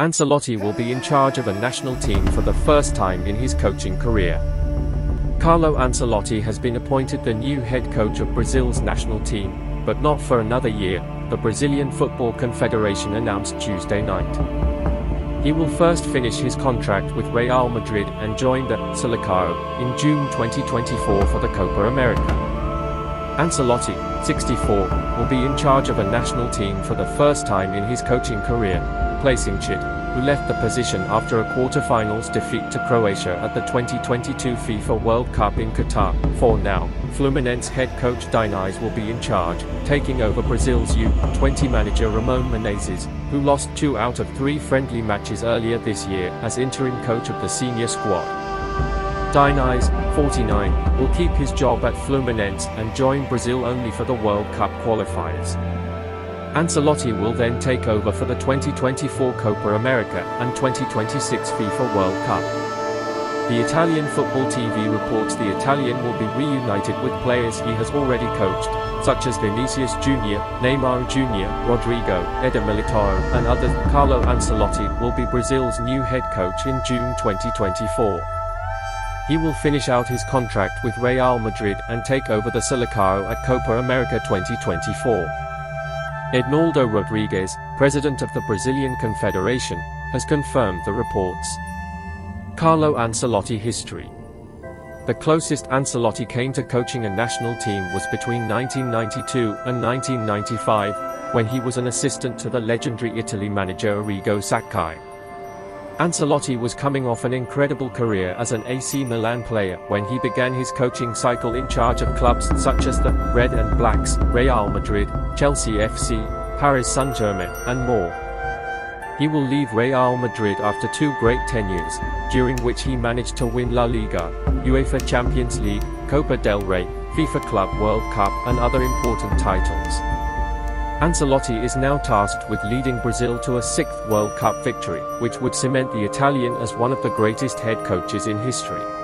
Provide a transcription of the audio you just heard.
Ancelotti will be in charge of a national team for the first time in his coaching career. Carlo Ancelotti has been appointed the new head coach of Brazil's national team, but not for another year, the Brazilian Football Confederation announced Tuesday night. He will first finish his contract with Real Madrid and join the Selecao in June 2024 for the Copa America. Ancelotti, 64, will be in charge of a national team for the first time in his coaching career, replacing Tite, who left the position after a quarter-finals defeat to Croatia at the 2022 FIFA World Cup in Qatar. For now, Fluminense head coach Diniz will be in charge, taking over Brazil's U-20 manager Ramon Menezes, who lost two out of three friendly matches earlier this year as interim coach of the senior squad. Diniz, 49, will keep his job at Fluminense and join Brazil only for the World Cup qualifiers. Ancelotti will then take over for the 2024 Copa America and 2026 FIFA World Cup. The Italian football TV reports the Italian will be reunited with players he has already coached, such as Vinicius Jr., Neymar Jr., Rodrygo, Eder Militao, and others. Carlo Ancelotti will be Brazil's new head coach in June 2024. He will finish out his contract with Real Madrid and take over the Selecao at Copa America 2024. Ednaldo Rodrigues, president of the Brazilian Confederation, has confirmed the reports. Carlo Ancelotti History The closest Ancelotti came to coaching a national team was between 1992 and 1995, when he was an assistant to the legendary Italy manager Arrigo Sacchi. Ancelotti was coming off an incredible career as an AC Milan player when he began his coaching cycle in charge of clubs such as the Red and Blacks, Real Madrid, Chelsea FC, Paris Saint-Germain, and more. He will leave Real Madrid after two great tenures, during which he managed to win La Liga, UEFA Champions League, Copa del Rey, FIFA Club World Cup and other important titles. Ancelotti is now tasked with leading Brazil to a sixth World Cup victory, which would cement the Italian as one of the greatest head coaches in history.